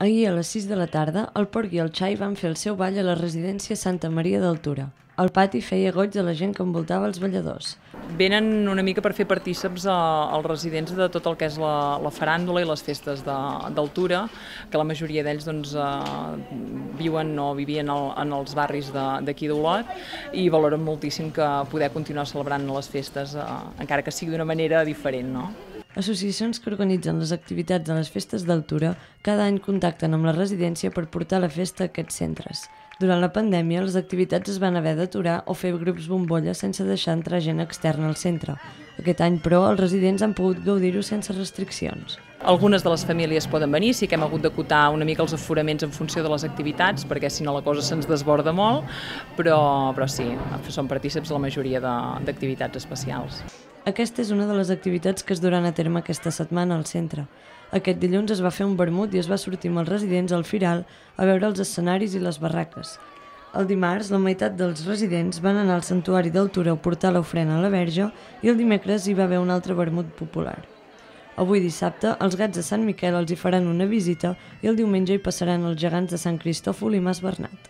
Ahir a les 6 de la tarda, el Porc i el Xai van fer el seu ball a la residència Santa Maria d'Altura. El pati feia goig a la gent que envoltava els balladors. Venen una mica per fer partíceps als residents de tot el que és la, la faràndula i les festes d'altura, que la majoria d'ells doncs, eh, viuen o vivien al, en els barris d'aquí d'Olot i valoren moltíssim que poder continuar celebrant les festes, eh, encara que sigui d'una manera diferent. No? Associacions que organitzen les activitats de les festes d'altura cada any contacten amb la residència per portar la festa a aquests centres. Durant la pandèmia, les activitats es van haver d'aturar o fer grups bombolla sense deixar entrar gent externa al centre. Aquest any, però, els residents han pogut gaudir-ho sense restriccions. Algunes de les famílies poden venir, sí que hem hagut d'acotar una mica els aforaments en funció de les activitats, perquè si no la cosa se'ns desborda molt, però, però sí, són partíceps la majoria d'activitats especials. Aquesta és una de les activitats que es duran a terme aquesta setmana al centre. Aquest dilluns es va fer un vermut i es va sortir amb els residents al Firal a veure els escenaris i les barraques. El dimarts, la meitat dels residents van anar al santuari d'Altura a portar l'ofrena a la verge i el dimecres hi va haver un altre vermut popular. Avui dissabte, els gats de Sant Miquel els hi faran una visita i el diumenge hi passaran els gegants de Sant Cristòfol i Mas Bernat.